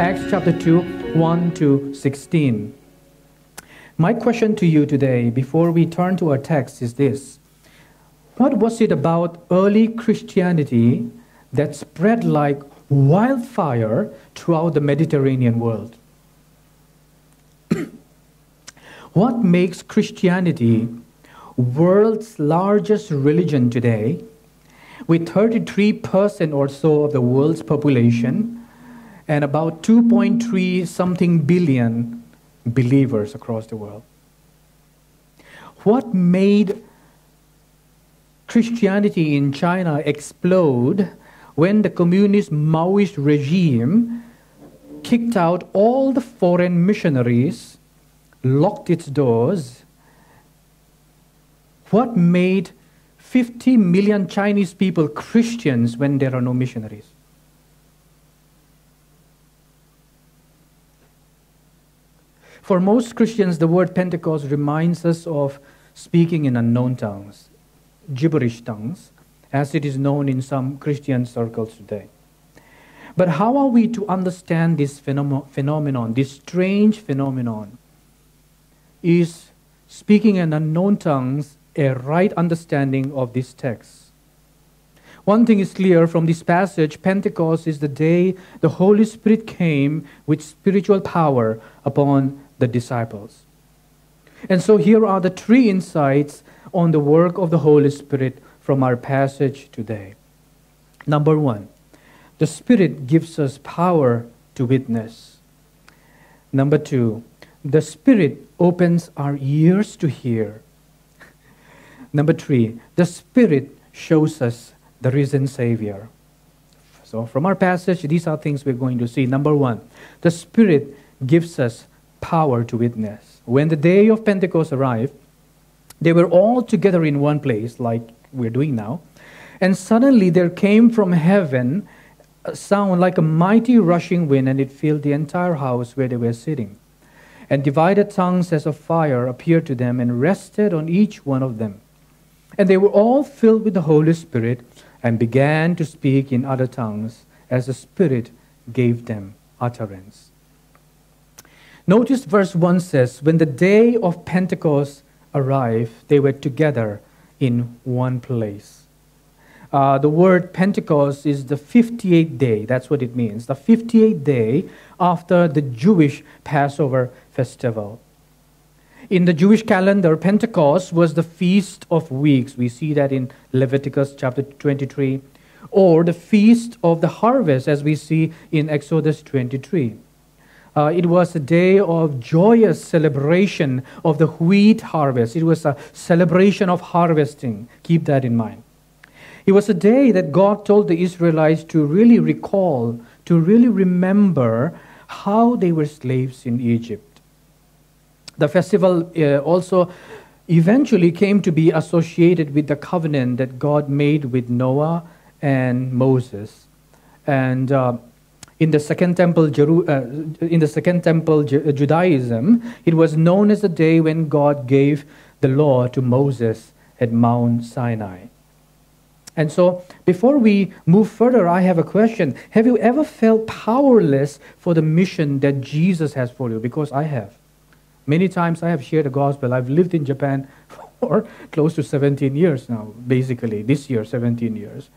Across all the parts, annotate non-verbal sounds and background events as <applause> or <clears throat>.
Acts chapter 2, 1 to 16. My question to you today, before we turn to our text, is this What was it about early Christianity that spread like wildfire throughout the Mediterranean world? <clears throat> what makes Christianity world's largest religion today, with 33% or so of the world's population and about 2.3 something billion believers across the world? What made Christianity in China explode when the communist Maoist regime kicked out all the foreign missionaries, locked its doors, what made 50 million Chinese people Christians when there are no missionaries? For most Christians, the word Pentecost reminds us of speaking in unknown tongues, gibberish tongues, as it is known in some Christian circles today. But how are we to understand this phenom- phenomenon, this strange phenomenon? Is speaking in unknown tongues a right understanding of this text? One thing is clear from this passage Pentecost is the day the Holy Spirit came with spiritual power upon the disciples. And so here are the three insights on the work of the Holy Spirit from our passage today. Number one, the Spirit gives us power to witness. Number two, the Spirit opens our ears to hear. Number three, the Spirit shows us the risen Savior. So, from our passage, these are things we're going to see. Number one, the Spirit gives us power to witness. When the day of Pentecost arrived, they were all together in one place, like we're doing now. And suddenly there came from heaven a sound like a mighty rushing wind, and it filled the entire house where they were sitting. And divided tongues as of fire appeared to them and rested on each one of them. And they were all filled with the Holy Spirit and began to speak in other tongues as the Spirit gave them utterance. Notice verse 1 says, When the day of Pentecost arrived, they were together in one place. Uh, the word Pentecost is the 58th day. That's what it means. The 58th day after the Jewish Passover festival. In the Jewish calendar, Pentecost was the Feast of Weeks. We see that in Leviticus chapter 23, or the Feast of the Harvest, as we see in Exodus 23. Uh, it was a day of joyous celebration of the wheat harvest. It was a celebration of harvesting. Keep that in mind. It was a day that God told the Israelites to really recall, to really remember how they were slaves in Egypt. The festival uh, also eventually came to be associated with the covenant that God made with Noah and Moses. And uh, in the second temple uh, in the second temple Judaism it was known as the day when God gave the law to Moses at Mount Sinai. And so before we move further I have a question. Have you ever felt powerless for the mission that Jesus has for you? Because I have. Many times I have shared the gospel. I've lived in Japan <laughs> for close to 17 years now basically this year 17 years.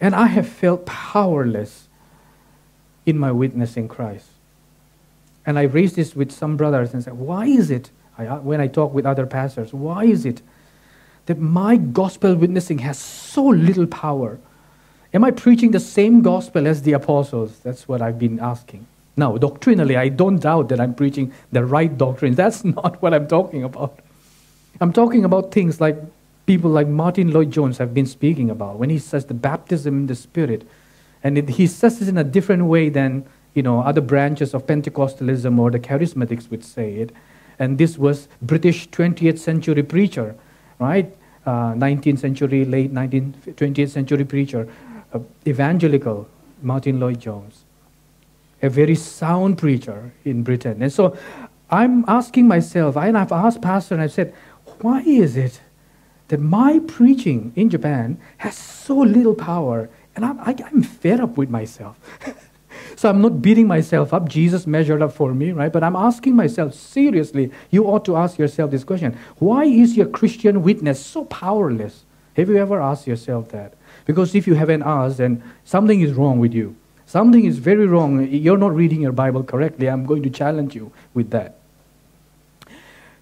And I have felt powerless in my witness in Christ. And I raised this with some brothers and said, why is it, I, uh, when I talk with other pastors, why is it that my gospel witnessing has so little power? Am I preaching the same gospel as the apostles? That's what I've been asking. Now, doctrinally, I don't doubt that I'm preaching the right doctrine. <laughs> That's not what I'm talking about. I'm talking about things like people like Martyn Lloyd-Jones have been speaking about when he says the baptism in the Spirit and it, he says this in a different way than you know other branches of Pentecostalism or the charismatics would say it. And this was British 20th century preacher, right? Uh, 19th century, late 19th, 20th century preacher, uh, evangelical Martyn Lloyd-Jones, a very sound preacher in Britain. And so I'm asking myself, and I've asked Pastor, and I've said, why is it that my preaching in Japan has so little power and I'm, I, i am fed up with myself. <laughs> So I'm not beating myself up. Jesus measured up for me, right? But I'm asking myself seriously, you ought to ask yourself this question Why is your Christian witness so powerless? Have you ever asked yourself that? Because if you haven't asked, then something is wrong with you. Something is very wrong. You're not reading your Bible correctly. I'm going to challenge you with that.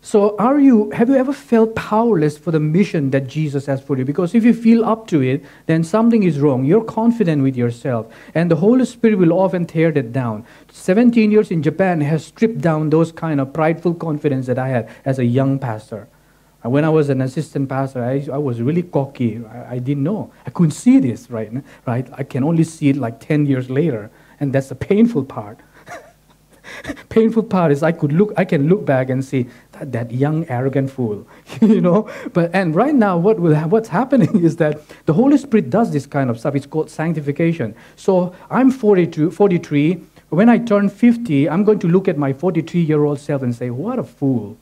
So, are you, have you ever felt powerless for the mission that Jesus has for you? Because if you feel up to it, then something is wrong. You're confident with yourself, and the Holy Spirit will often tear that down. 17 years in Japan has stripped down those kind of prideful confidence that I had as a young pastor. Uh, when I was an assistant pastor, I, I was really cocky. I, I, didn't know. I couldn't see this, right? right? I can only see it like 10 years later, and that's the painful part. <laughs> painful part is I could look, I can look back and see that, that young arrogant fool, <laughs> you know. But and right now, what will what's happening <laughs> is that the Holy Spirit does this kind of stuff. It's called sanctification. So I'm 42, 43. When I turn 50, I'm going to look at my 43 year old self and say, "What a fool."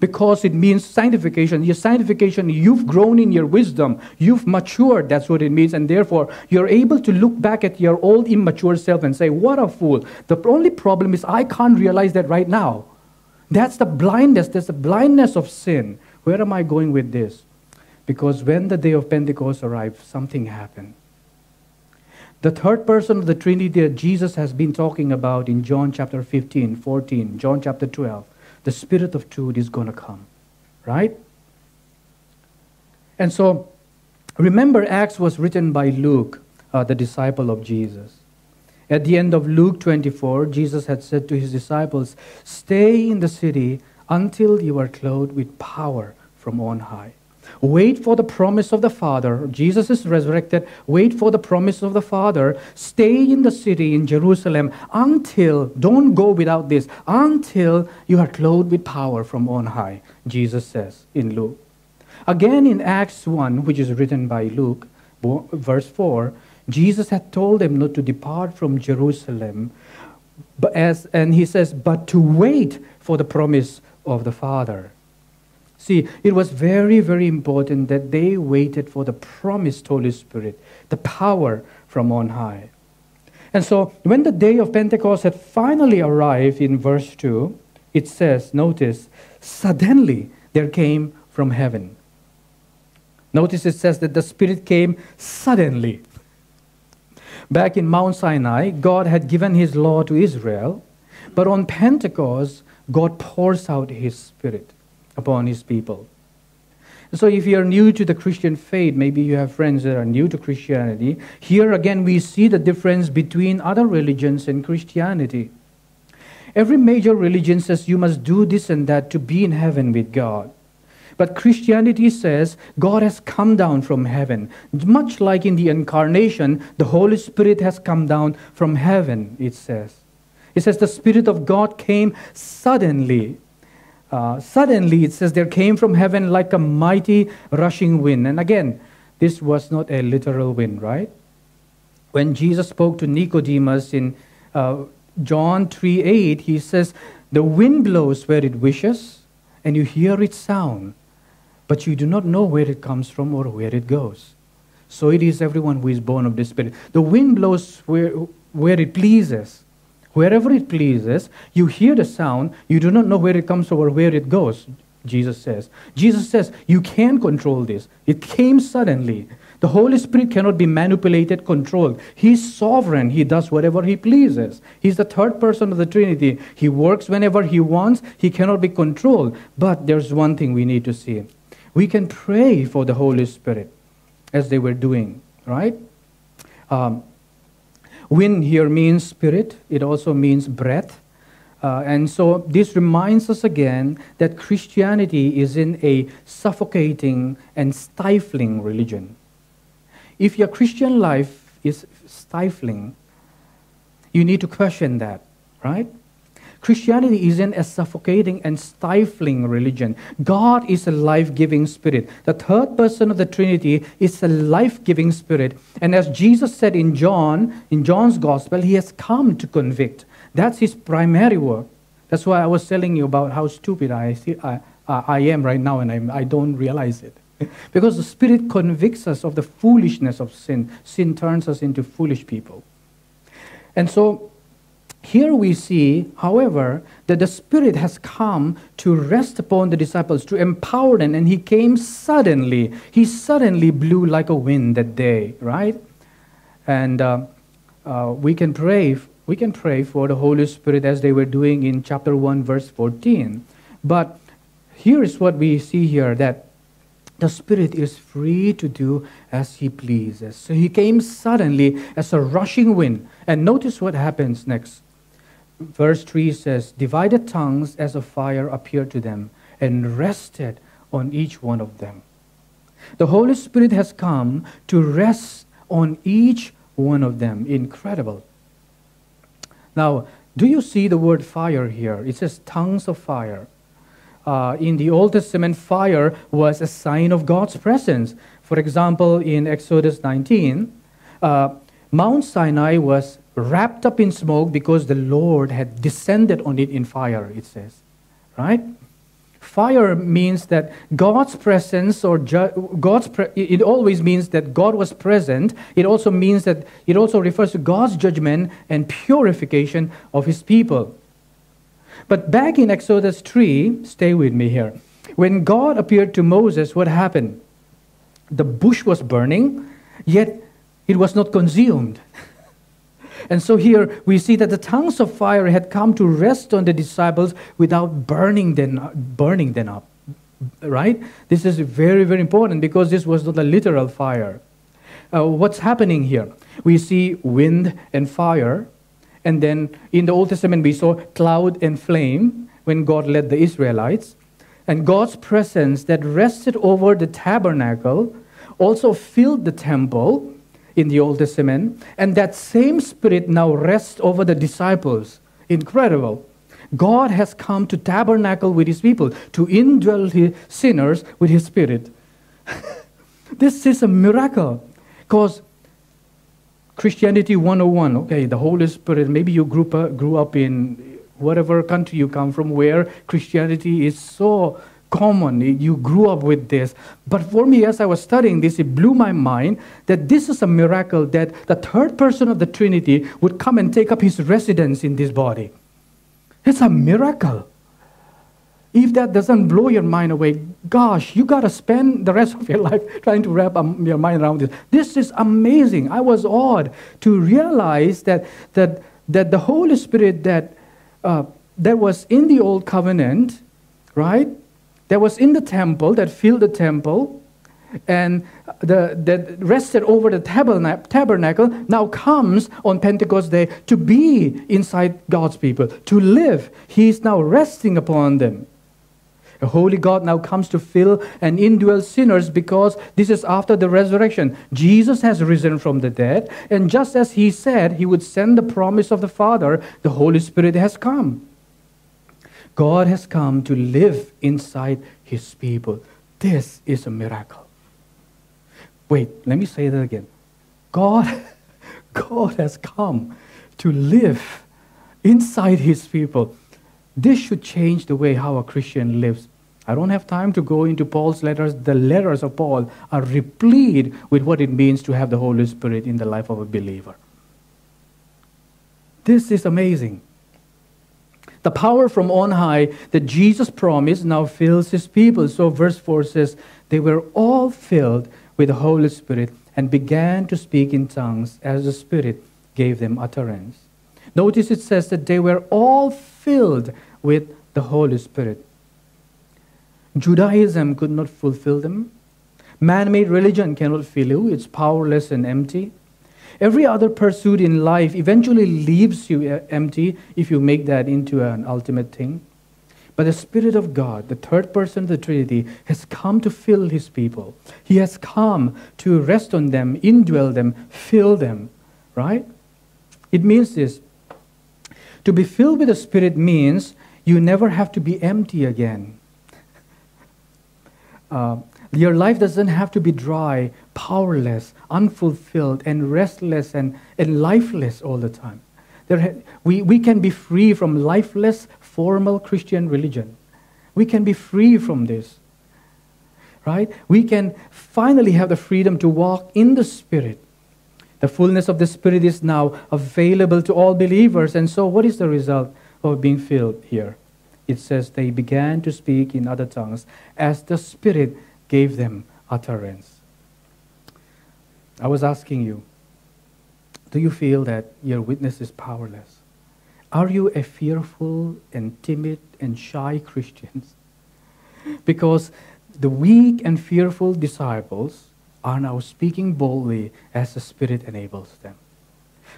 Because it means sanctification. Your sanctification, you've grown in your wisdom, you've matured, that's what it means, and therefore you're able to look back at your old immature self and say, What a fool. The only problem is I can't realize that right now. That's the blindness, that's the blindness of sin. Where am I going with this? Because when the day of Pentecost arrived, something happened. The third person of the Trinity that Jesus has been talking about in John chapter 15, 14, John chapter 12, the Spirit of truth is going to come. Right? And so, remember, Acts was written by Luke, uh, the disciple of Jesus. At the end of Luke 24, Jesus had said to his disciples, Stay in the city until you are clothed with power from on high. Wait for the promise of the Father. Jesus is resurrected. Wait for the promise of the Father. Stay in the city in Jerusalem until, don't go without this, until you are clothed with power from on high, Jesus says in Luke. Again in Acts 1, which is written by Luke, verse 4, Jesus had told them not to depart from Jerusalem, but as, and he says, but to wait for the promise of the Father. See, it was very, very important that they waited for the promised Holy Spirit, the power from on high. And so, when the day of Pentecost had finally arrived in verse 2, it says, notice, suddenly there came from heaven. Notice it says that the Spirit came suddenly. Back in Mount Sinai, God had given His law to Israel, but on Pentecost, God pours out His Spirit upon his people. So, if you're new to the Christian faith, maybe you have friends that are new to Christianity, here again we see the difference between other religions and Christianity. Every major religion says you must do this and that to be in heaven with God. But Christianity says God has come down from heaven. Much like in the incarnation, the Holy Spirit has come down from heaven, it says. It says the Spirit of God came suddenly uh, suddenly, it says, there came from heaven like a mighty rushing wind. And again, this was not a literal wind, right? When Jesus spoke to Nicodemus in uh, John 3 8, he says, The wind blows where it wishes, and you hear its sound, but you do not know where it comes from or where it goes. So it is everyone who is born of the Spirit. The wind blows where, where it pleases. Wherever it pleases, you hear the sound, you do not know where it comes or where it goes, Jesus says. Jesus says, You can't control this. It came suddenly. The Holy Spirit cannot be manipulated, controlled. He's sovereign. He does whatever He pleases. He's the third person of the Trinity. He works whenever He wants. He cannot be controlled. But there's one thing we need to see we can pray for the Holy Spirit as they were doing, right? Um, Wind here means spirit, it also means breath. Uh, and so this reminds us again that Christianity is in a suffocating and stifling religion. If your Christian life is stifling, you need to question that, right? Christianity isn't a suffocating and stifling religion. God is a life giving spirit. The third person of the Trinity is a life giving spirit. And as Jesus said in John, in John's gospel, he has come to convict. That's his primary work. That's why I was telling you about how stupid I, I, I am right now and I'm, I don't realize it. <laughs> because the Spirit convicts us of the foolishness of sin. Sin turns us into foolish people. And so here we see, however, that the Spirit has come to rest upon the disciples, to empower them, and He came suddenly. He suddenly blew like a wind that day, right? And uh, uh, we can pray. We can pray for the Holy Spirit as they were doing in chapter one, verse fourteen. But here is what we see here: that the Spirit is free to do as He pleases. So He came suddenly as a rushing wind. And notice what happens next. Verse 3 says, Divided tongues as a fire appeared to them and rested on each one of them. The Holy Spirit has come to rest on each one of them. Incredible. Now, do you see the word fire here? It says tongues of fire uh, in the Old Testament, fire was a sign of God's presence. For example, in Exodus 19, uh, Mount Sinai was wrapped up in smoke because the Lord had descended on it in fire, it says. Right? Fire means that God's presence or ju- God's pre- it always means that God was present. It also means that it also refers to God's judgment and purification of his people. But back in Exodus 3, stay with me here. When God appeared to Moses, what happened? The bush was burning, yet it was not consumed. <laughs> and so here we see that the tongues of fire had come to rest on the disciples without burning them, burning them up. Right? This is very, very important because this was not a literal fire. Uh, what's happening here? We see wind and fire and then in the Old Testament, we saw cloud and flame when God led the Israelites. And God's presence that rested over the tabernacle also filled the temple in the Old Testament. And that same spirit now rests over the disciples. Incredible. God has come to tabernacle with his people, to indwell his sinners with his spirit. <laughs> this is a miracle because Christianity 101, okay, the Holy Spirit. Maybe you grew up, grew up in whatever country you come from where Christianity is so common. You grew up with this. But for me, as I was studying this, it blew my mind that this is a miracle that the third person of the Trinity would come and take up his residence in this body. It's a miracle. If that doesn't blow your mind away, gosh, you got to spend the rest of your <laughs> life trying to wrap your mind around this. This is amazing. I was awed to realize that, that, that the Holy Spirit that, uh, that was in the Old Covenant, right, that was in the temple, that filled the temple, and the, that rested over the tabernacle now comes on Pentecost Day to be inside God's people, to live. He is now resting upon them. A holy God now comes to fill and indwell sinners because this is after the resurrection. Jesus has risen from the dead, and just as he said he would send the promise of the Father, the Holy Spirit has come. God has come to live inside his people. This is a miracle. Wait, let me say that again. God, <laughs> God has come to live inside his people. This should change the way how a Christian lives. I don't have time to go into Paul's letters. The letters of Paul are replete with what it means to have the Holy Spirit in the life of a believer. This is amazing. The power from on high that Jesus promised now fills his people. So, verse 4 says, They were all filled with the Holy Spirit and began to speak in tongues as the Spirit gave them utterance. Notice it says that they were all filled with the Holy Spirit. Judaism could not fulfill them. Man made religion cannot fill you, it's powerless and empty. Every other pursuit in life eventually leaves you uh, empty if you make that into an ultimate thing. But the Spirit of God, the third person of the Trinity, has come to fill His people. He has come to rest on them, indwell them, fill them, right? It means this. To be filled with the Spirit means you never have to be empty again. <laughs> Uh, your life doesn't have to be dry, powerless, unfulfilled, and restless and, and lifeless all the time. There, we, we can be free from lifeless, formal Christian religion. We can be free from this. Right? We can finally have the freedom to walk in the Spirit, The fullness of the Spirit is now available to all believers. And so, what is the result of being filled here? It says they began to speak in other tongues as the Spirit gave them utterance. I was asking you, do you feel that your witness is powerless? Are you a fearful and timid and shy Christian? <laughs> Because the weak and fearful disciples are now speaking boldly as the Spirit enables them.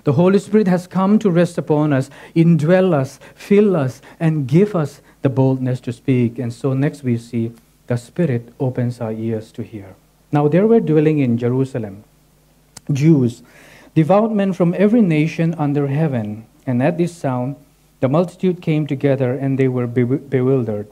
The Holy Spirit has come to rest upon us, indwell us, fill us, and give us the boldness to speak. And so next we see the Spirit opens our ears to hear. Now there were dwelling in Jerusalem Jews, devout men from every nation under heaven. And at this sound, the multitude came together and they were bewildered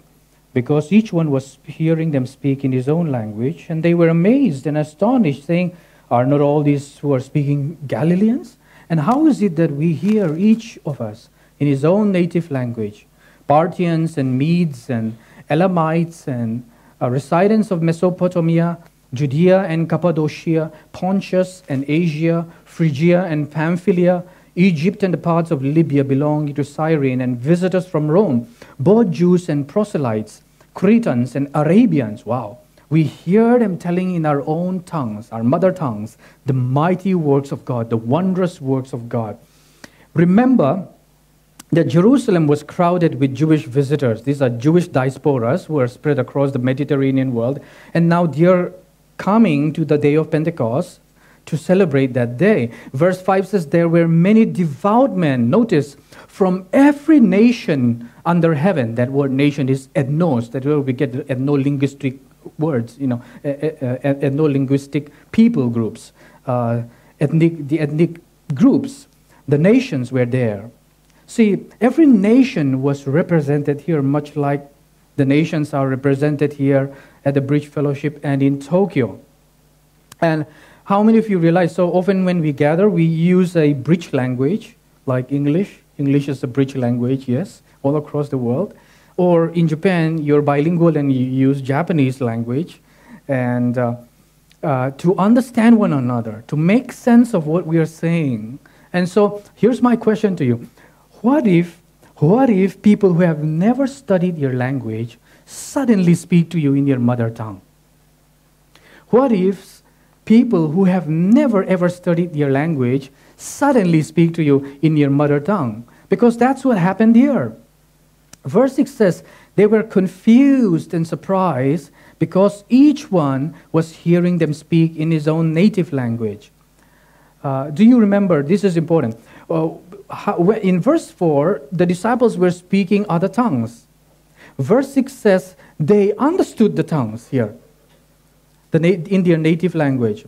because each one was hearing them speak in his own language, and they were amazed and astonished, saying, Are not all these who are speaking Galileans? And how is it that we hear each of us in his own native language? Parthians and Medes and Elamites and uh, residents of Mesopotamia, Judea and Cappadocia, Pontus and Asia, Phrygia and Pamphylia, Egypt and the parts of Libya belonging to Cyrene, and visitors from Rome, both Jews and proselytes, Cretans and Arabians. Wow. We hear them telling in our own tongues, our mother tongues, the mighty works of God, the wondrous works of God. Remember that Jerusalem was crowded with Jewish visitors. These are Jewish diasporas who are spread across the Mediterranean world. And now they're coming to the day of Pentecost to celebrate that day. Verse 5 says, There were many devout men, notice, from every nation under heaven. That word nation is ethnos, that where we get the ethno-linguistic words, you know, ethno-linguistic people groups, uh, ethnic, the ethnic groups. The nations were there. See, every nation was represented here, much like the nations are represented here at the Bridge Fellowship and in Tokyo. And how many of you realize so often when we gather, we use a bridge language like English? English is a bridge language, yes, all across the world. Or in Japan, you're bilingual and you use Japanese language. And uh, uh, to understand one another, to make sense of what we are saying. And so here's my question to you What if, what if people who have never studied your language suddenly speak to you in your mother tongue? What if people who have never ever studied your language suddenly speak to you in your mother tongue. Because that's what happened here. Verse 6 says, They were confused and surprised because each one was hearing them speak in his own native language. Uh, do you remember? This is important. Uh, how, in verse 4, the disciples were speaking other tongues. Verse 6 says, They understood the tongues here the in their native language.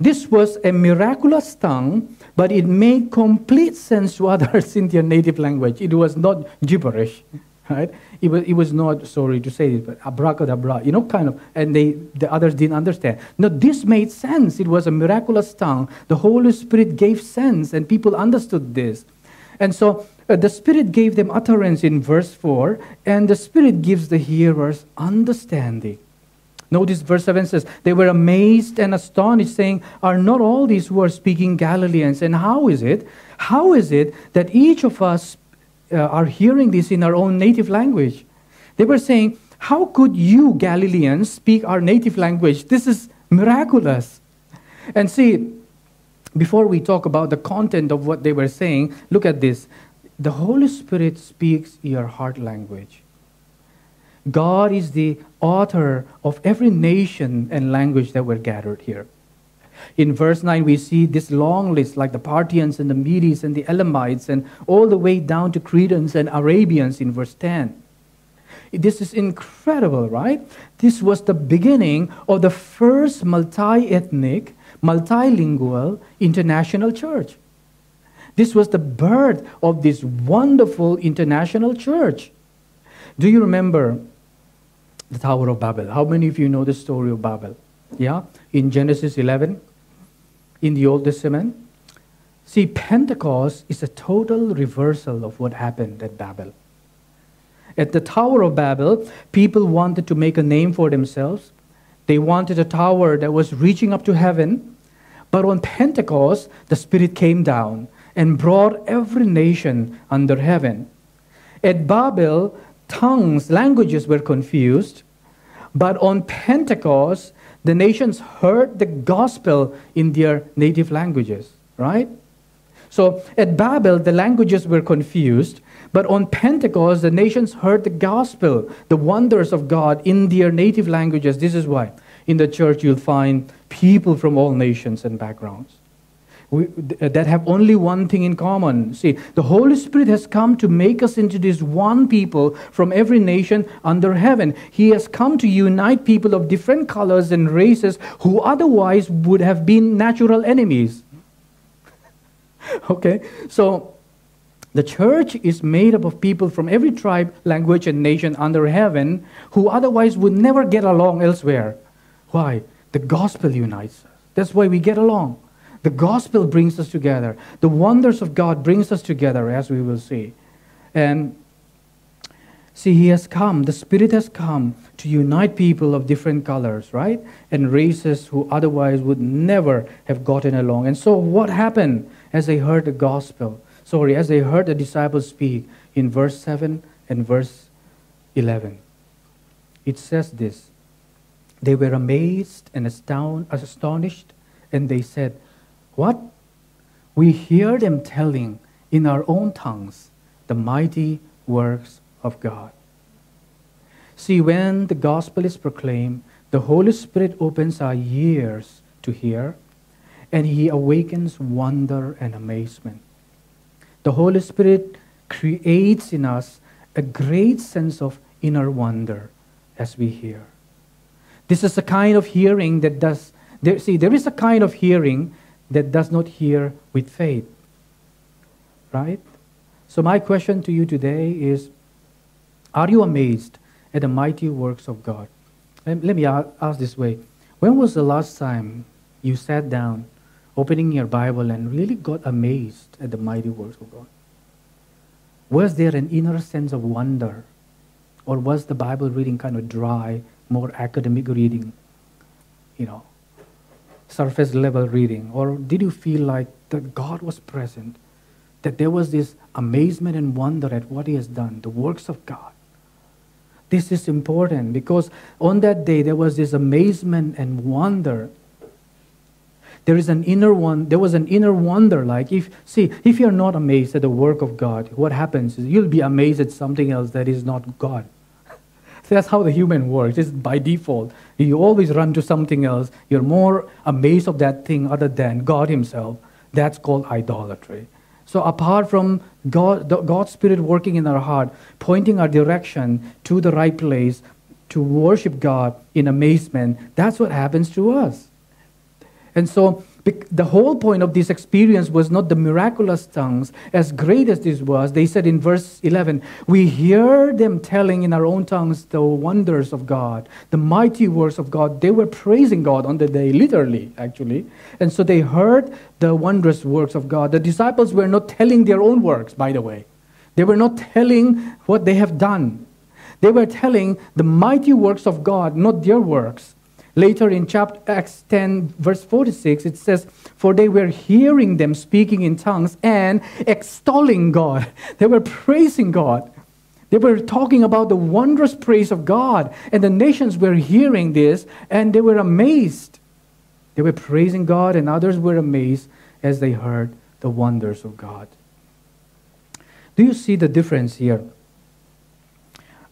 This was a miraculous tongue, but it made complete sense to <laughs> others in their native language. It was not gibberish, right? It was, it was not, sorry to say it, but abracadabra, you know, kind of, and they, the others didn't understand. No, this made sense. It was a miraculous tongue. The Holy Spirit gave sense, and people understood this. And so uh, the Spirit gave them utterance in verse 4, and the Spirit gives the hearers understanding. Notice verse 7 says, They were amazed and astonished, saying, Are not all these who are speaking Galileans? And how is it? How is it that each of us uh, are hearing this in our own native language? They were saying, How could you, Galileans, speak our native language? This is miraculous. And see, before we talk about the content of what they were saying, look at this. The Holy Spirit speaks your heart language. God is the author of every nation and language that were gathered here. In verse 9, we see this long list, like the Parthians and the Medes and the Elamites, and all the way down to Cretans and Arabians in verse 10. This is incredible, right? This was the beginning of the first multi ethnic, multilingual international church. This was the birth of this wonderful international church. Do you remember the Tower of Babel. How many of you know the story of Babel? Yeah? In Genesis 11, in the Old Testament. See, Pentecost is a total reversal of what happened at Babel. At the Tower of Babel, people wanted to make a name for themselves. They wanted a tower that was reaching up to heaven, But on Pentecost, the Spirit came down and brought every nation under heaven. At Babel, tongues, languages were confused, but on Pentecost, the nations heard the gospel in their native languages, right? So at Babel, the languages were confused, but on Pentecost, the nations heard the gospel, the wonders of God in their native languages. This is why in the church you'll find people from all nations and backgrounds we, uh, that have only one thing in common. See, the Holy Spirit has come to make us into this one people from every nation under heaven. He has come to unite people of different colors and races who otherwise would have been natural enemies. <laughs> okay? So, the church is made up of people from every tribe, language, and nation under heaven who otherwise would never get along elsewhere. Why? The gospel unites us. That's why we get along. The gospel brings us together. The wonders of God brings us together, as we will see. And see, He has come, the Spirit has come to unite people of different colors, right? And races who otherwise would never have gotten along. And so, what happened as they heard the gospel? Sorry, as they heard the disciples speak in verse 7 and verse 11. It says this They were amazed and astonished, and they said, what? We hear them telling in our own tongues the mighty works of God. See, when the gospel is proclaimed, the Holy Spirit opens our ears to hear, and He awakens wonder and amazement. The Holy Spirit creates in us a great sense of inner wonder as we hear. This is a kind of hearing that does, there, see, there is a kind of hearing that does not hear with faith. Right? So, my question to you today is Are you amazed at the mighty works of God? Let, me ask this way When was the last time you sat down, opening your Bible, and really got amazed at the mighty works of God? Was there an inner sense of wonder? Or was the Bible reading kind of dry, more academic reading? You know, surface level reading? Or did you feel like that God was present? That there was this amazement and wonder at what He has done, the works of God? This is important because on that day there was this amazement and wonder. There is an inner one, there was an inner wonder. Like if see, if you're not amazed at the work of God, what happens is you'll be amazed at something else that is not God. That's how the human works. It's by default. You always run to something else. You're more amazed of that thing other than God Himself. That's called idolatry. So apart from God, the, God's Spirit working in our heart, pointing our direction to the right place to worship God in amazement, that's what happens to us. And so the whole point of this experience was not the miraculous tongues, as great as this was. They said in verse 11, We hear them telling in our own tongues the wonders of God, the mighty works of God. They were praising God on the day, literally, actually. And so they heard the wondrous works of God. The disciples were not telling their own works, by the way. They were not telling what they have done. They were telling the mighty works of God, not their works. Later in chapter Acts 10, verse 46, it says, For they were hearing them speaking in tongues and extolling God. <laughs> They were praising God. They were talking about the wondrous praise of God. And the nations were hearing this and they were amazed. They were praising God, and others were amazed as they heard the wonders of God. Do you see the difference here?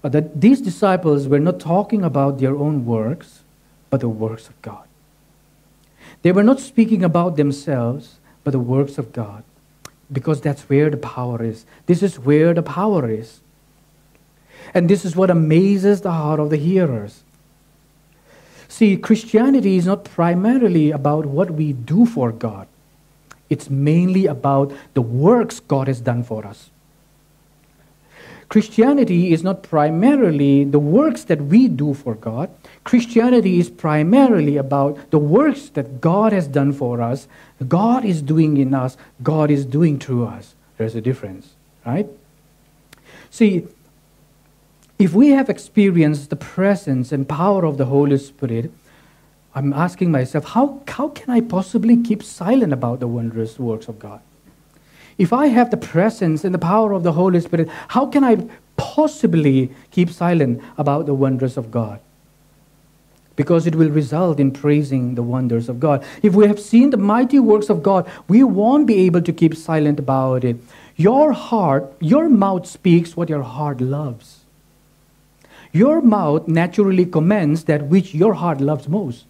Uh, that these disciples were not talking about their own works but the works of God. They were not speaking about themselves, but the works of God, because that's where the power is. This is where the power is. And this is what amazes the heart of the hearers. See, Christianity is not primarily about what we do for God, it's mainly about the works God has done for us. Christianity is not primarily the works that we do for God. Christianity is primarily about the works that God has done for us, God is doing in us, God is doing through us. There's a difference, right? See, if we have experienced the presence and power of the Holy Spirit, I'm asking myself, how, how can I possibly keep silent about the wondrous works of God? If I have the presence and the power of the Holy Spirit, how can I possibly keep silent about the wonders of God? Because it will result in praising the wonders of God. If we have seen the mighty works of God, we won't be able to keep silent about it. Your heart, your mouth speaks what your heart loves. Your mouth naturally commends that which your heart loves most.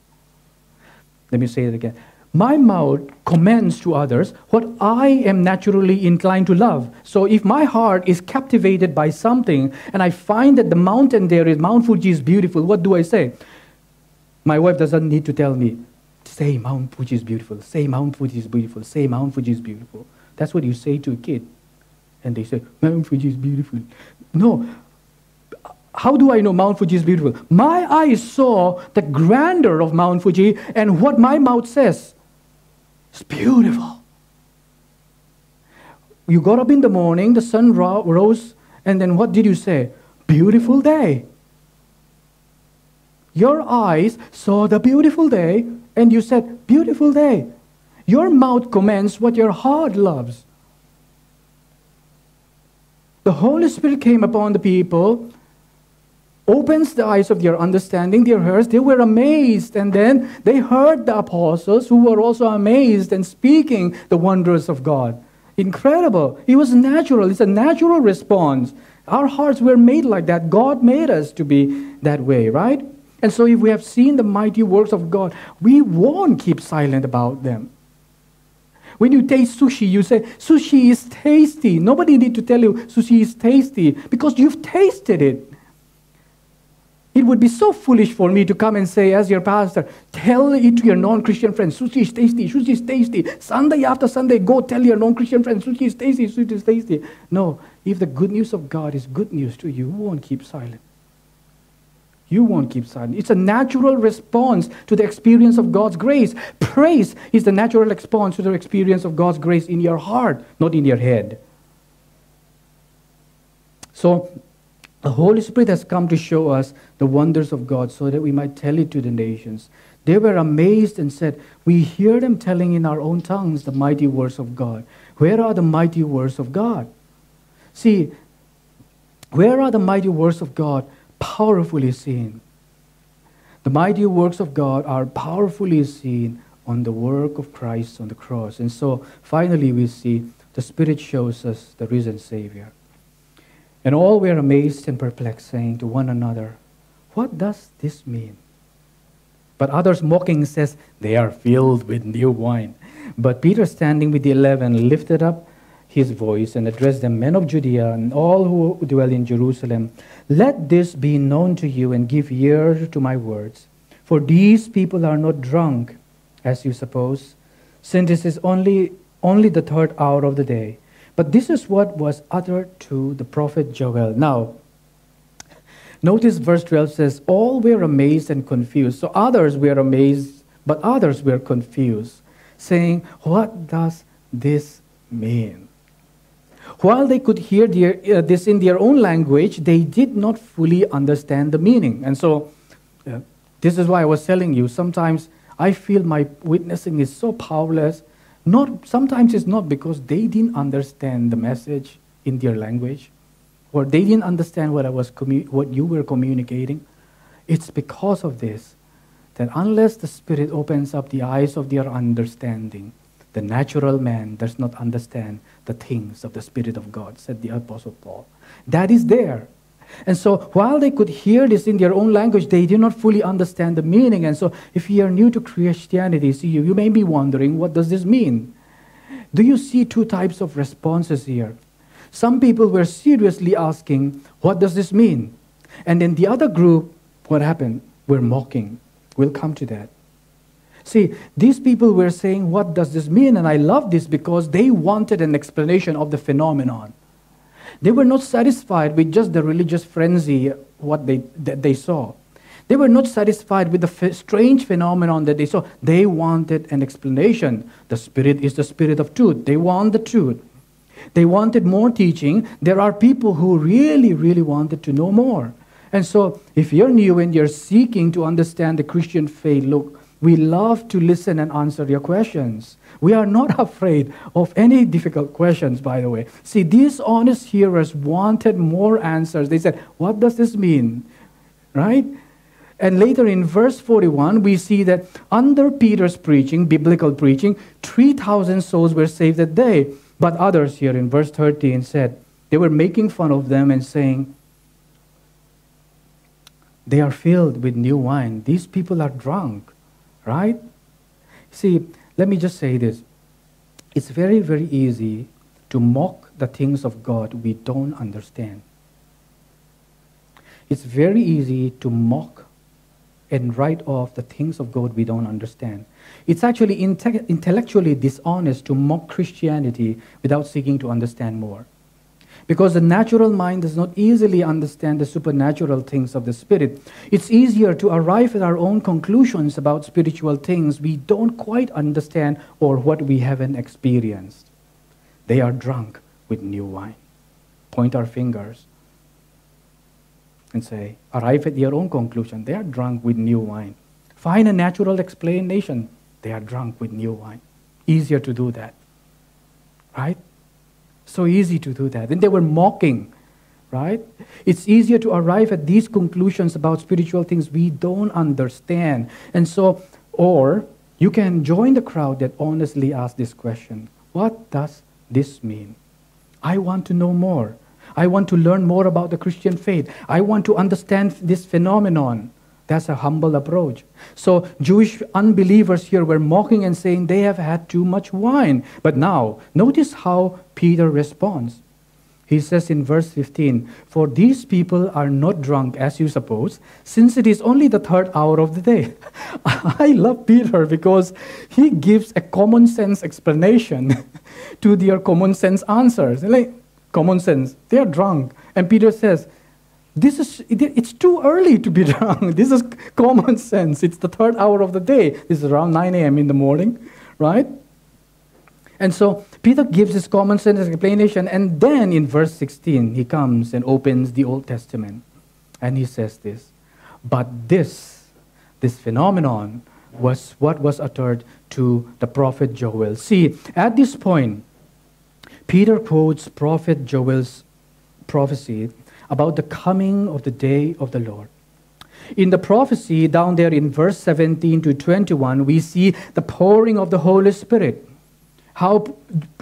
Let me say it again. My mouth commends to others what I am naturally inclined to love. So if my heart is captivated by something and I find that the mountain there is, Mount Fuji is beautiful, what do I say? My wife doesn't need to tell me, say Mount Fuji is beautiful, say Mount Fuji is beautiful, say Mount Fuji is beautiful. That's what you say to a kid. And they say, Mount Fuji is beautiful. No, how do I know Mount Fuji is beautiful? My eyes saw the grandeur of Mount Fuji, and what my mouth says it's beautiful. You got up in the morning, the sun rose, and then what did you say? Beautiful day. Your eyes saw the beautiful day, and you said, Beautiful day. Your mouth commends what your heart loves. The Holy Spirit came upon the people opens the eyes of their understanding, their hearts. They were amazed. And then they heard the apostles who were also amazed and speaking the wonders of God. Incredible. It was natural. It's a natural response. Our hearts were made like that. God made us to be that way, right? And so if we have seen the mighty works of God, we won't keep silent about them. When you taste sushi, you say, sushi is tasty. Nobody need to tell you sushi is tasty because you've tasted it. It would be so foolish for me to come and say, as your pastor, tell it to your non Christian friends, sushi is tasty, sushi is tasty. Sunday after Sunday, go tell your non Christian friends, sushi is tasty, sushi is tasty. No, if the good news of God is good news to you, you won't keep silent. You won't keep silent. It's a natural response to the experience of God's grace. Praise is the natural response to the experience of God's grace in your heart, not in your head. So, the Holy Spirit has come to show us the wonders of God so that we might tell it to the nations. They were amazed and said, We hear them telling in our own tongues the mighty words of God. Where are the mighty words of God? See, where are the mighty words of God powerfully seen? The mighty works of God are powerfully seen on the work of Christ on the cross. And so finally, we see the Spirit shows us the risen Savior. And all were amazed and perplexed, saying to one another, What does this mean? But others mocking says, They are filled with new wine. But Peter, standing with the eleven, lifted up his voice and addressed them, Men of Judea and all who dwell in Jerusalem, let this be known to you and give ear to my words. For these people are not drunk, as you suppose, since this is only, only the third hour of the day. But this is what was uttered to the prophet Joel. Now, notice verse 12 says, All were amazed and confused. So others were amazed, but others were confused, saying, What does this mean? While they could hear their, uh, this in their own language, they did not fully understand the meaning. And so, uh, this is why I was telling you sometimes I feel my witnessing is so powerless not, sometimes it's not because they didn't understand the message in their language or they didn't understand what, I was commu- what you were communicating. It's because of this that unless the Spirit opens up the eyes of their understanding, the natural man does not understand the things of the Spirit of God, said the Apostle Paul. That is there. And so while they could hear this in their own language, they did not fully understand the meaning. And so if you are new to Christianity, see, you, you may be wondering, what does this mean? Do you see two types of responses here? Some people were seriously asking, what does this mean? And then the other group, what happened? Were mocking. We'll come to that. See, these people were saying, What does this mean? And I love this because they wanted an explanation of the phenomenon. They were not satisfied with just the religious frenzy what they, that they saw. They were not satisfied with the strange phenomenon that they saw. They wanted an explanation. The Spirit is the Spirit of truth. They want the truth. They wanted more teaching. There are people who really, really wanted to know more. And so, if you're new and you're seeking to understand the Christian faith, look, We love to listen and answer your questions. We are not <laughs> afraid of any difficult questions, by the way. See, these honest hearers wanted more answers. They said, What does this mean? Right? And later in verse 41, we see that under Peter's preaching, biblical preaching, 3,000 souls were saved that day. But others here in verse 13 said, they were making fun of them and saying, they are filled with new wine. These people are drunk, right? See, let me just say this. It's very, very easy to mock the things of God we don't understand. It's very easy to mock and write off the things of God we don't understand. It's actually inte- intellectually dishonest to mock Christianity without seeking to understand more. Because the natural mind does not easily understand the supernatural things of the Spirit. It's easier to arrive at our own conclusions about spiritual things we don't quite understand or what we haven't experienced. They are drunk with new wine. Point our fingers and say, arrive at your own conclusion. They are drunk with new wine. Find a natural explanation. They are drunk with new wine. Easier to do that. Right? So easy to do that. And they were mocking, right? It's easier to arrive at these conclusions about spiritual things we don't understand. And so, or you can join the crowd that honestly asks this question What does this mean? I want to know more. I want to learn more about the Christian faith. I want to understand this phenomenon. That's a humble approach. So, Jewish unbelievers here were mocking and saying they have had too much wine. But now, notice how Peter responds. He says in verse 15, For these people are not drunk as you suppose, since it is only the third hour of the day. <laughs> I love Peter because he gives a common sense explanation <laughs> to their common sense answers. Like, common sense. They are drunk. And Peter says, this is, it's too early to be <laughs> drunk. This is common sense. It's the third hour of the day. This is around 9 a.m. in the morning, right? And so Peter gives his common sense explanation. And then in verse 16, he comes and opens the Old Testament. And he says this But this, this phenomenon, was what was uttered to the prophet Joel. See, at this point, Peter quotes prophet Joel's prophecy about the coming of the day of the Lord. In the prophecy down there in verse 17 to 21, we see the pouring of the Holy Spirit. How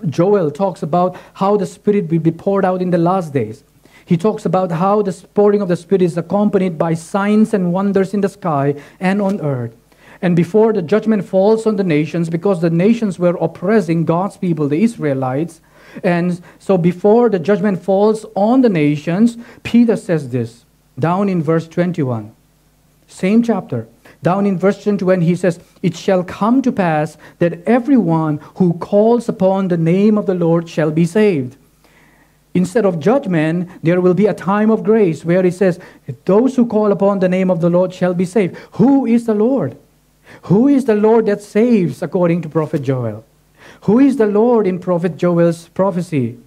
Joel talks about how the Spirit will be poured out in the last days. He talks about how the pouring of the Spirit is accompanied by signs and wonders in the sky and on earth. And before the judgment falls on the nations, because the nations were oppressing God's people, the Israelites, and so before the judgment falls on the nations, Peter says this down in verse 21. Same chapter. Down in verse 21, he says, It shall come to pass that everyone who calls upon the name of the Lord shall be saved. Instead of judgment, there will be a time of grace where he says, Those who call upon the name of the Lord shall be saved. Who is the Lord? Who is the Lord that saves, according to Prophet Joel? Who is the Lord in Prophet Joel's prophecy?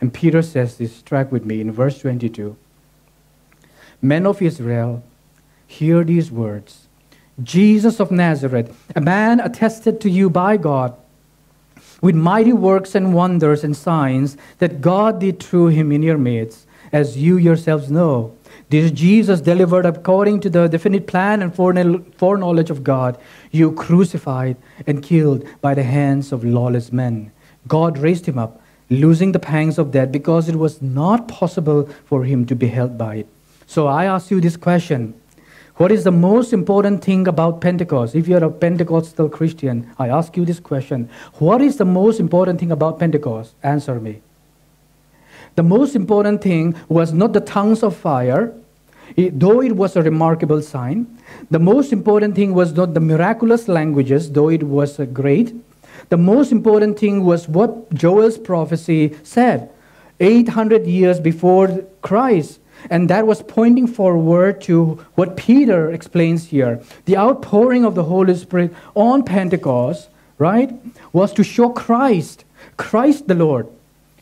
And Peter says this, track with me in verse 22. Men of Israel, hear these words Jesus of Nazareth, a man attested to you by God with mighty works and wonders and signs that God did through him in your midst, as you yourselves know. This Jesus delivered according to the definite plan and foreknowledge of God, you crucified and killed by the hands of lawless men. God raised him up, losing the pangs of death, because it was not possible for him to be held by it. So I ask you this question What is the most important thing about Pentecost? If you're a Pentecostal Christian, I ask you this question What is the most important thing about Pentecost? Answer me. The most important thing was not the tongues of fire, it, though it was a remarkable sign. The most important thing was not the miraculous languages, though it was great. The most important thing was what Joel's prophecy said 800 years before Christ. And that was pointing forward to what Peter explains here. The outpouring of the Holy Spirit on Pentecost, right, was to show Christ, Christ the Lord.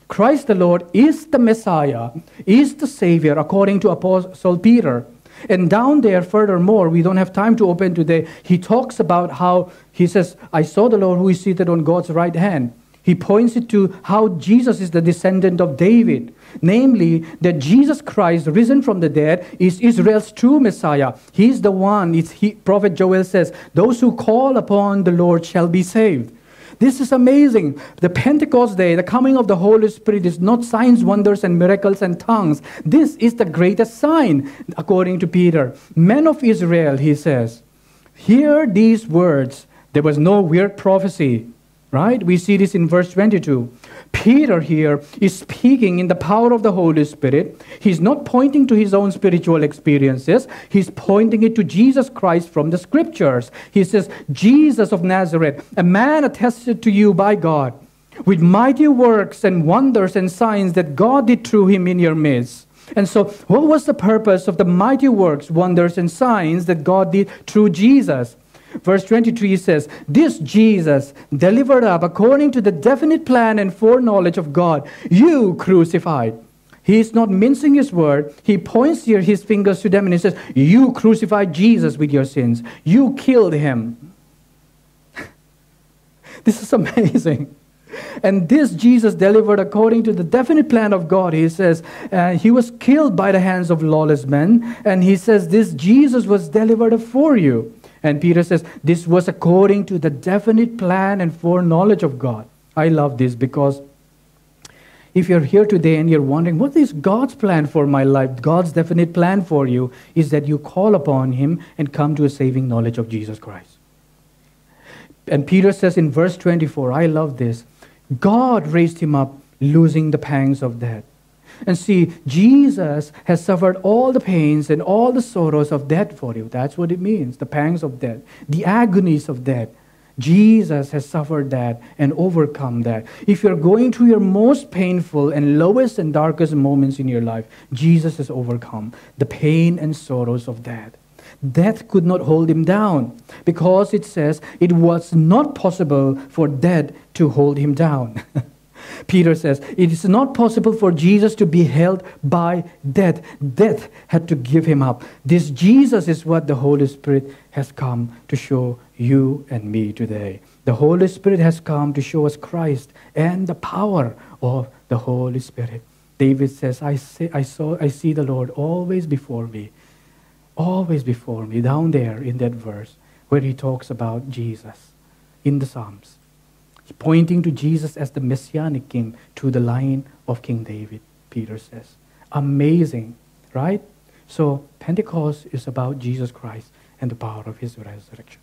Christ the Lord is the Messiah, is the Savior, according to Apostle Peter. And down there, furthermore, we don't have time to open today, he talks about how he says, I saw the Lord who is seated on God's right hand. He points it to how Jesus is the descendant of David, namely that Jesus Christ, risen from the dead, is Israel's true Messiah. He's the one, it's he, Prophet Joel says, those who call upon the Lord shall be saved. This is amazing. The Pentecost day, the coming of the Holy Spirit is not signs, wonders, and miracles and tongues. This is the greatest sign, according to Peter. Men of Israel, he says, hear these words. There was no weird prophecy right? We see this in verse 22. Peter here is speaking in the power of the Holy Spirit. He's not pointing to his own spiritual experiences, he's pointing it to Jesus Christ from the scriptures. He says, Jesus of Nazareth, a man attested to you by God, with mighty works and wonders and signs that God did through him in your midst. And so, what was the purpose of the mighty works, wonders, and signs that God did through Jesus? Verse 23 says, This Jesus, delivered up according to the definite plan and foreknowledge of God, you crucified. He is not mincing his word. He points here his fingers to them and he says, You crucified Jesus with your sins. You killed him. <laughs> this is amazing. And this Jesus delivered according to the definite plan of God. He says, uh, He was killed by the hands of lawless men. And he says, This Jesus was delivered for you. And Peter says, This was according to the definite plan and foreknowledge of God. I love this because if you're here today and you're wondering, what is God's plan for my life? God's definite plan for you is that you call upon Him and come to a saving knowledge of Jesus Christ. And Peter says in verse 24, I love this God raised him up, losing the pangs of death. And see, Jesus has suffered all the pains and all the sorrows of death for you. That's what it means the pangs of death, the agonies of death. Jesus has suffered that and overcome that. If you're going through your most painful and lowest and darkest moments in your life, Jesus has overcome the pain and sorrows of death. Death could not hold him down because it says it was not possible for death to hold him down. <laughs> Peter says, It is not possible for Jesus to be held by death. Death had to give him up. This Jesus is what the Holy Spirit has come to show you and me today. The Holy Spirit has come to show us Christ and the power of the Holy Spirit. David says, I, say, I, saw, I see the Lord always before me, always before me, down there in that verse where he talks about Jesus in the Psalms pointing to Jesus as the messianic king to the line of King David, Peter says. Amazing, right? So, Pentecost is about Jesus Christ and the power of his resurrection.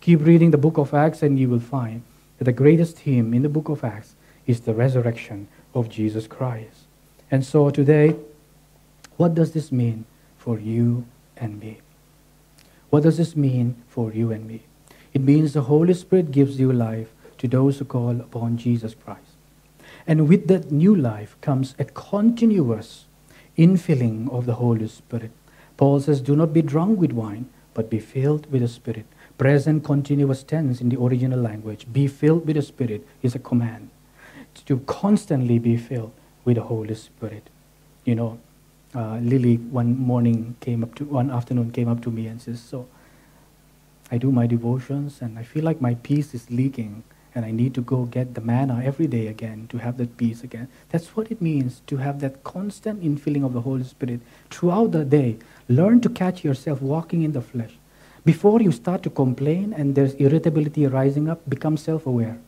Keep reading the book of Acts, and you will find that the greatest theme in the book of Acts is the resurrection of Jesus Christ. And so, today, what does this mean for you and me? What does this mean for you and me? It means the Holy Spirit gives you life to those who call upon Jesus Christ. And with that new life comes a continuous infilling of the Holy Spirit. Paul says, Do not be drunk with wine, but be filled with the Spirit. Present continuous tense in the original language. Be filled with the Spirit is a command. To constantly be filled with the Holy Spirit. You know, uh, Lily one morning came up to, one afternoon came up to me and says, So I do my devotions and I feel like my peace is leaking and I need to go get the manna every day again to have that peace again. That's what it means to have that constant infilling of the Holy Spirit throughout the day. Learn to catch yourself walking in the flesh. Before you start to complain and there's irritability rising up, become self aware.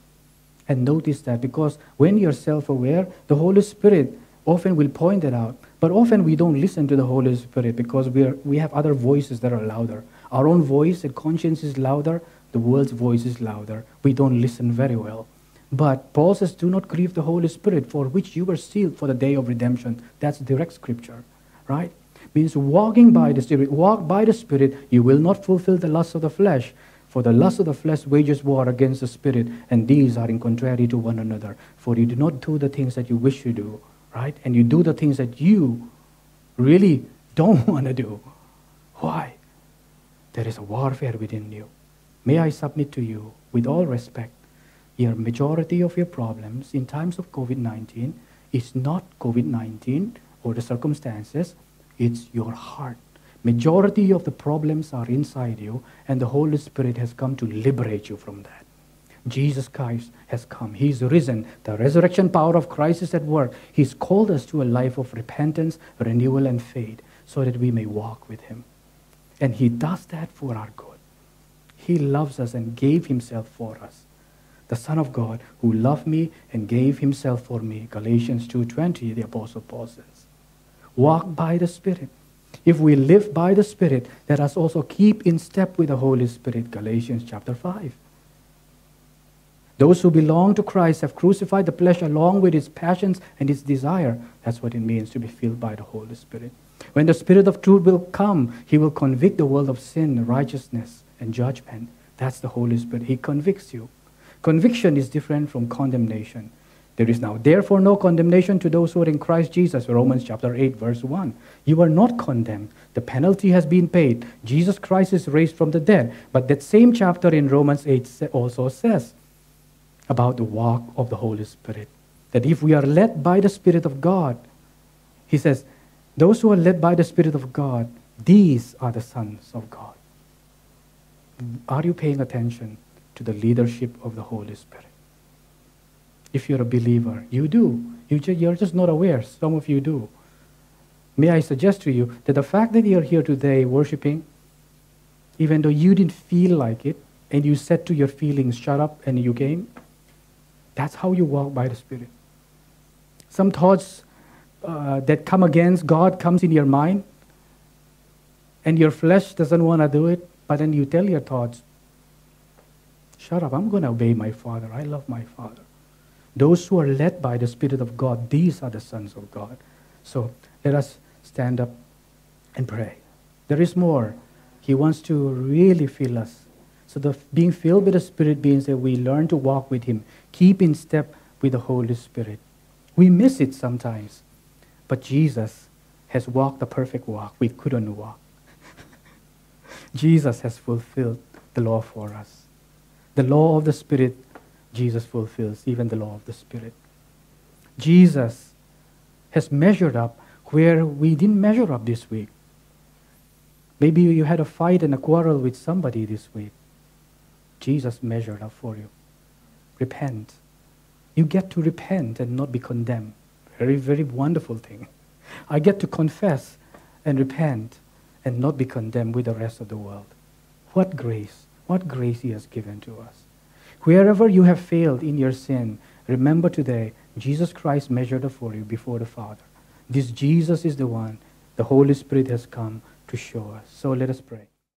And notice that because when you're self aware, the Holy Spirit often will point it out. But often we don't listen to the Holy Spirit because we, are, we have other voices that are louder. Our own voice and conscience is louder, the world's voice is louder. We don't listen very well. But Paul says, Do not grieve the Holy Spirit, for which you were sealed for the day of redemption. That's direct scripture, right? Means walking by the Spirit. Walk by the Spirit, you will not fulfill the lust of the flesh. For the lust of the flesh wages war against the Spirit, and these are in contrary to one another. For you do not do the things that you wish to do, right? And you do the things that you really don't <laughs> want to do. Why? There is a warfare within you. May I submit to you, with all respect, your majority of your problems in times of COVID 19 is not COVID 19 or the circumstances, it's your heart. Majority of the problems are inside you, and the Holy Spirit has come to liberate you from that. Jesus Christ has come. He's risen. The resurrection power of Christ is at work. He's called us to a life of repentance, renewal, and faith so that we may walk with Him. And He does that for our good. He loves us and gave Himself for us. The Son of God who loved me and gave Himself for me. Galatians 2.20, the Apostle Paul says. Walk by the Spirit. If we live by the Spirit, let us also keep in step with the Holy Spirit. Galatians chapter 5. Those who belong to Christ have crucified the flesh along with its passions and its desire. That's what it means to be filled by the Holy Spirit. When the Spirit of truth will come, He will convict the world of sin, righteousness, and judgment. That's the Holy Spirit. He convicts you. Conviction is different from condemnation. There is now therefore no condemnation to those who are in Christ Jesus. Romans chapter 8, verse 1. You are not condemned. The penalty has been paid. Jesus Christ is raised from the dead. But that same chapter in Romans 8 also says, about the walk of the Holy Spirit. That if we are led by the Spirit of God, he says, those who are led by the Spirit of God, these are the sons of God. Are you paying attention to the leadership of the Holy Spirit? If you're a believer, you do. You just, you're just not aware. Some of you do. May I suggest to you that the fact that you're here today worshiping, even though you didn't feel like it, and you said to your feelings, shut up, and you came, that's how you walk by the Spirit. Some thoughts uh, that come against God comes in your mind, and your flesh doesn't want to do it, but then you tell your thoughts, shut up, I'm going to obey my Father. I love my Father. Those who are led by the Spirit of God, these are the sons of God. So let us stand up and pray. There is more. He wants to really fill us so the being filled with the Spirit means that we learn to walk with Him, keep in step with the Holy Spirit. We miss it sometimes, but Jesus has walked the perfect walk we couldn't walk. Jesus has fulfilled the law for us. The law of the Spirit, Jesus fulfills, even the law of the Spirit. Jesus has measured up where we didn't measure up this week. Maybe you had a fight and a quarrel with somebody this week. Jesus measured up for you. Repent. You get to repent and not be condemned. Very, very wonderful thing. I get to confess and repent and not be condemned with the rest of the world. What grace, what grace He has given to us. Wherever you have failed in your sin, remember today, Jesus Christ measured for you before the Father. This Jesus is the one the Holy Spirit has come to show us. So let us pray.